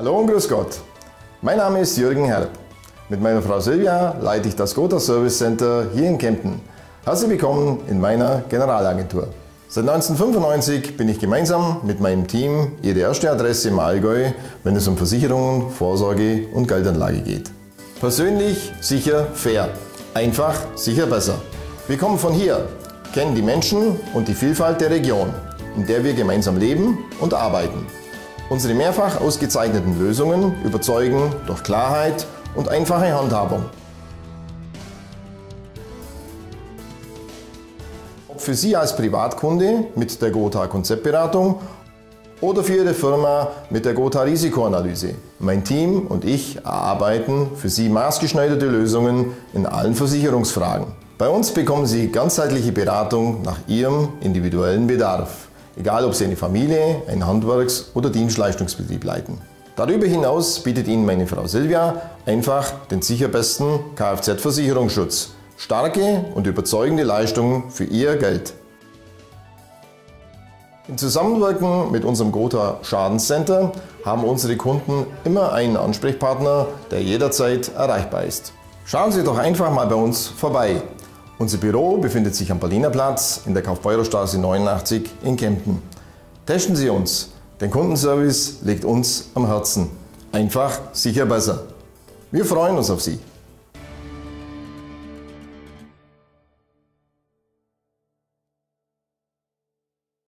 Hallo und grüß Gott. Mein Name ist Jürgen Herb. Mit meiner Frau Silvia leite ich das Gotha Service Center hier in Kempten. Herzlich willkommen in meiner Generalagentur. Seit 1995 bin ich gemeinsam mit meinem Team Ihre erste Adresse im Allgäu, wenn es um Versicherungen, Vorsorge und Geldanlage geht. Persönlich, sicher, fair. Einfach, sicher besser. Wir kommen von hier, kennen die Menschen und die Vielfalt der Region, in der wir gemeinsam leben und arbeiten. Unsere mehrfach ausgezeichneten Lösungen überzeugen durch Klarheit und einfache Handhabung. Ob für Sie als Privatkunde mit der Gotha Konzeptberatung oder für Ihre Firma mit der Gotha Risikoanalyse. Mein Team und ich erarbeiten für Sie maßgeschneiderte Lösungen in allen Versicherungsfragen. Bei uns bekommen Sie ganzheitliche Beratung nach Ihrem individuellen Bedarf. Egal, ob Sie eine Familie, einen Handwerks- oder Dienstleistungsbetrieb leiten. Darüber hinaus bietet Ihnen meine Frau Silvia einfach den sicher besten Kfz-Versicherungsschutz. Starke und überzeugende Leistungen für Ihr Geld. Im Zusammenwirken mit unserem Gotha Schadenscenter haben unsere Kunden immer einen Ansprechpartner, der jederzeit erreichbar ist. Schauen Sie doch einfach mal bei uns vorbei. Unser Büro befindet sich am Berliner Platz in der Kaufbeuerstraße 89 in Kempten. Testen Sie uns. Den Kundenservice liegt uns am Herzen. Einfach sicher besser. Wir freuen uns auf Sie.